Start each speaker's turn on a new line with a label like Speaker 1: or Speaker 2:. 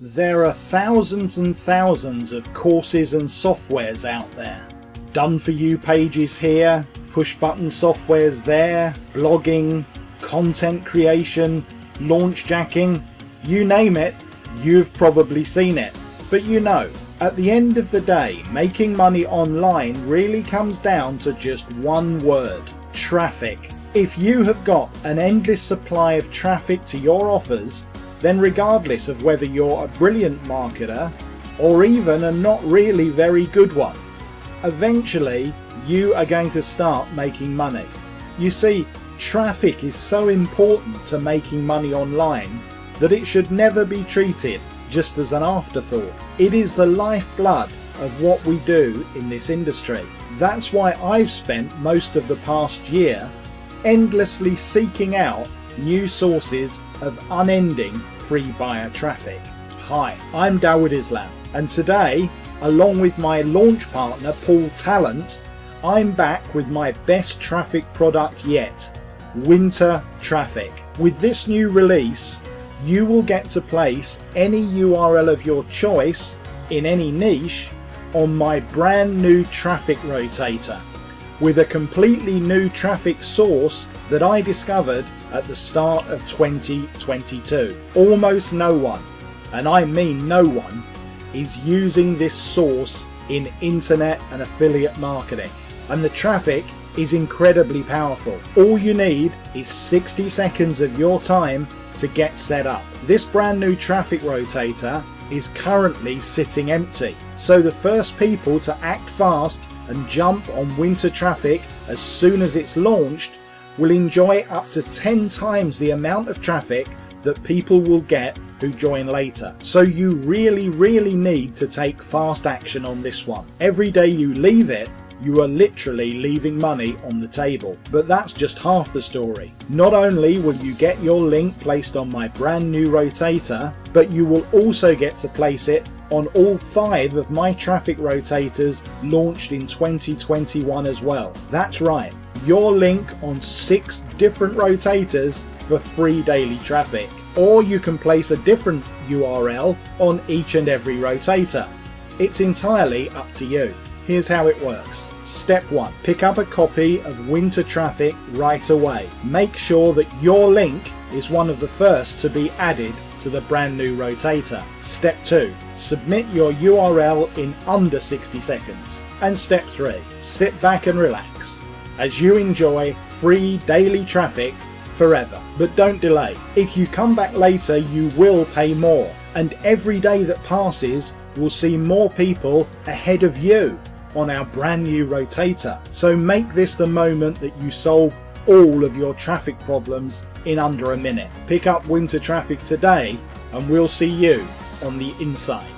Speaker 1: There are thousands and thousands of courses and softwares out there. Done for you pages here, push button softwares there, blogging, content creation, launch jacking, you name it, you've probably seen it. But you know, at the end of the day, making money online really comes down to just one word traffic. If you have got an endless supply of traffic to your offers, then regardless of whether you're a brilliant marketer or even a not really very good one, eventually you are going to start making money. You see, traffic is so important to making money online that it should never be treated just as an afterthought. It is the lifeblood of what we do in this industry. That's why I've spent most of the past year endlessly seeking out new sources of unending free buyer traffic. Hi, I'm Dawud Islam and today, along with my launch partner Paul Talent, I'm back with my best traffic product yet, Winter Traffic. With this new release, you will get to place any URL of your choice in any niche on my brand new traffic rotator with a completely new traffic source that I discovered at the start of 2022. Almost no one, and I mean no one, is using this source in internet and affiliate marketing. And the traffic is incredibly powerful. All you need is 60 seconds of your time to get set up. This brand new traffic rotator is currently sitting empty. So the first people to act fast and jump on winter traffic as soon as it's launched will enjoy up to 10 times the amount of traffic that people will get who join later. So you really, really need to take fast action on this one. Every day you leave it, you are literally leaving money on the table. But that's just half the story. Not only will you get your link placed on my brand new rotator, but you will also get to place it on all five of my traffic rotators launched in 2021 as well. That's right, your link on six different rotators for free daily traffic. Or you can place a different URL on each and every rotator. It's entirely up to you. Here's how it works. Step 1. Pick up a copy of Winter Traffic right away. Make sure that your link is one of the first to be added to the brand new rotator. Step 2. Submit your URL in under 60 seconds. And step 3. Sit back and relax as you enjoy free daily traffic forever. But don't delay. If you come back later, you will pay more. And every day that passes will see more people ahead of you on our brand new rotator. So make this the moment that you solve all of your traffic problems in under a minute. Pick up winter traffic today and we'll see you on the inside.